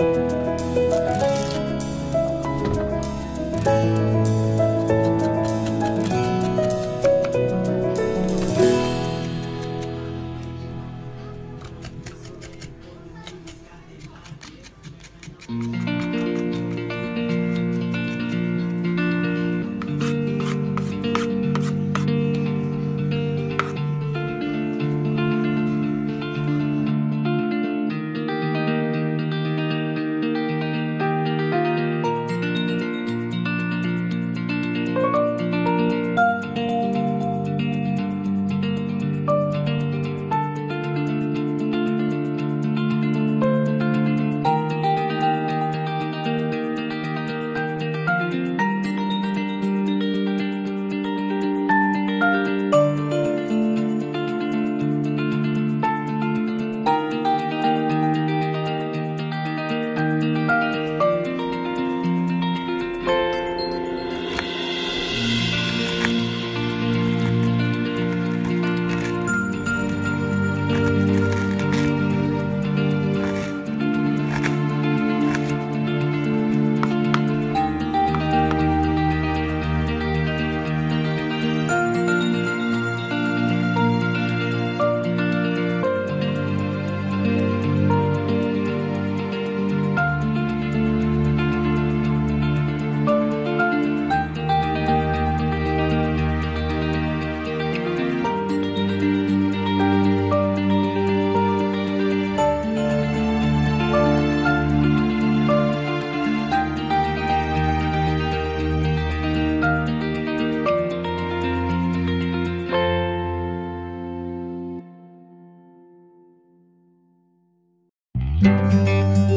Música Bye.